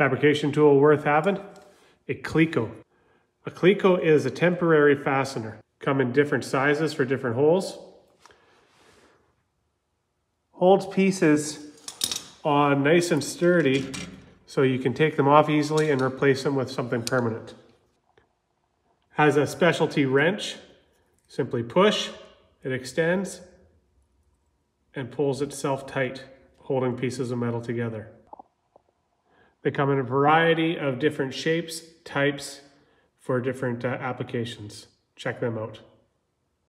Fabrication tool worth having, a Cleco. A Cleco is a temporary fastener. Come in different sizes for different holes. Holds pieces on nice and sturdy so you can take them off easily and replace them with something permanent. Has a specialty wrench. Simply push, it extends and pulls itself tight, holding pieces of metal together. They come in a variety of different shapes, types, for different uh, applications. Check them out.